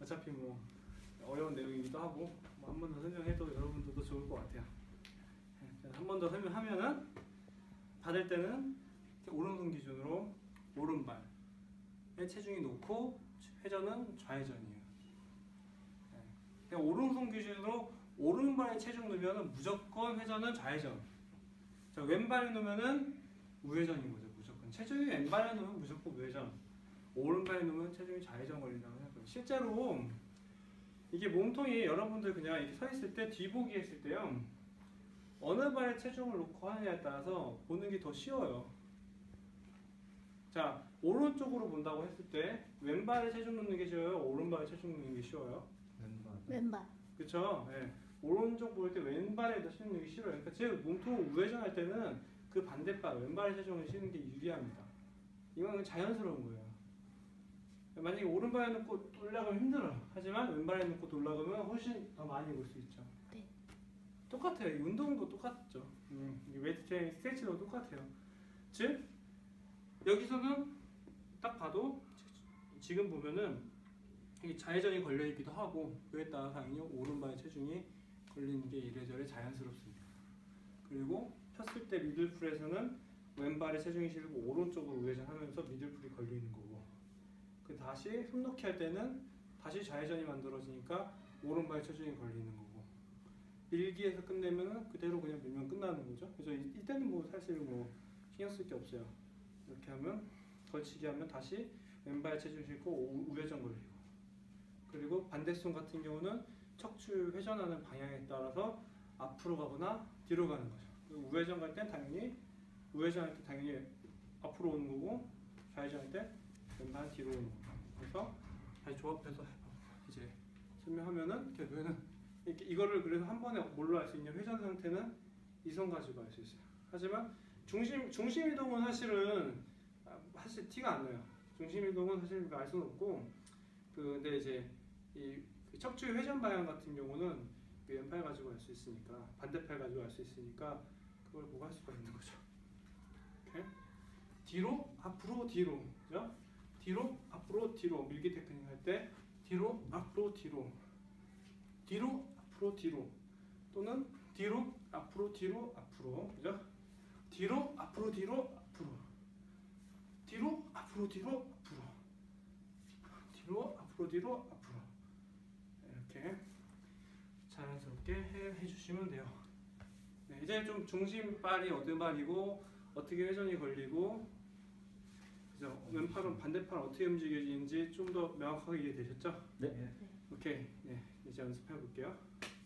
어차피 뭐 어려운 내용이기도 하고 뭐 한 번 더 설명해도 여러분들도 좋을 것 같아요. 한 번 더 설명하면은 받을 때는 오른손 기준으로 오른발에 체중이 놓고 회전은 좌회전이에요. 네. 그냥 오른손 기준으로 오른발에 체중 놓으면 무조건 회전은 좌회전. 자, 왼발에 놓으면은 우회전인 거죠, 무조건. 체중이 왼발에 놓으면 무조건 우회전. 오른발에 놓으면 체중이 좌회전 걸린다고 생각해요. 실제로 이게 몸통이 여러분들 그냥 이렇게 서 있을 때 뒤보기 했을 때요. 어느 발에 체중을 놓고 하느냐에 따라서 보는 게 더 쉬워요. 자, 오른쪽으로 본다고 했을 때 왼발에 체중 놓는 게 쉬워요? 오른발에 체중 놓는 게 쉬워요? 왼발. 왼발. 그쵸? 예. 오른쪽 볼 때 왼발에 더 치는 게 싫어요. 그러니까 제 몸통 우회전할 때는 그 반대발 왼발에 체중을 싣는 게 유리합니다. 이건 자연스러운 거예요. 만약에 오른발에 놓고 올라가면 힘들어. 하지만 왼발에 놓고 올라가면 훨씬 더 많이 올 수 있죠. 네. 똑같아요. 이 운동도 똑같죠. 음, 이 웨이트 트레이닝 snatch도 똑같아요. 즉 여기서는 딱 봐도 지금 보면은 이게 좌회전이 걸려 있기도 하고 그에 따라 당연히 오른발의 체중이 걸리는 게 이래저래 자연스럽습니다. 그리고 폈을 때 미들풀에서는 왼발에 체중이 실리고 오른쪽으로 우회전하면서 미들풀이 걸려 있는 거고 그 다시 손 놓기 할 때는 다시 좌회전이 만들어지니까 오른발에 체중이 걸리는 거고 밀기에서 끝내면은 그대로 그냥 밀면 끝나는 거죠. 그래서 이- 이때는 뭐 사실 뭐 신경 쓸 게 없어요. 이렇게 하면 걸치기 하면 다시 왼발 체중 싣고 우- 우회전 걸리고 그리고 반대손 같은 경우는 척추 회전하는 방향에 따라서 앞으로 가거나 뒤로 가는 거죠. 우회전 갈 땐 당연히 우회전 할 때 당연히 앞으로 오는 거고 좌회전 할 때 왼발 뒤로 그래서 다시 조합해서 해봐. 이제 설명하면은 결국에는 이렇게 이거를 그래서 한 번에 뭘로 알수 있냐 회전 상태는 이손 가지고 알수 있어요. 하지만 중심 중심 이동은 사실은 아, 사실 티가 안 나요. 중심 이동은 사실 알 수는 없고 그 근데 이제 이그 척추 회전 방향 같은 경우는 그 왼팔 가지고 알수 있으니까 반대팔 가지고 알수 있으니까 그걸 보고 할 수가 있는 거죠. 이렇게 뒤로 앞으로 뒤로 그죠? 뒤로 앞으로 뒤로 밀기 테크닉 할 때 뒤로 앞으로 뒤로 뒤로 앞으로 뒤로 또는 뒤로 앞으로 뒤로 앞으로 그죠? 뒤로 앞으로 뒤로 앞으로 뒤로 앞으로 뒤로 앞으로 뒤로 앞으로 뒤로 앞으로 이렇게 자연스럽게 해, 해주시면 돼요. 네, 이제 좀 중심발이 어느 발이고 어떻게 회전이 걸리고? 왼팔은 반대팔 어떻게 움직여지는지 좀 더 명확하게 이해되셨죠? 네. 오케이 네, 이제 연습해 볼게요.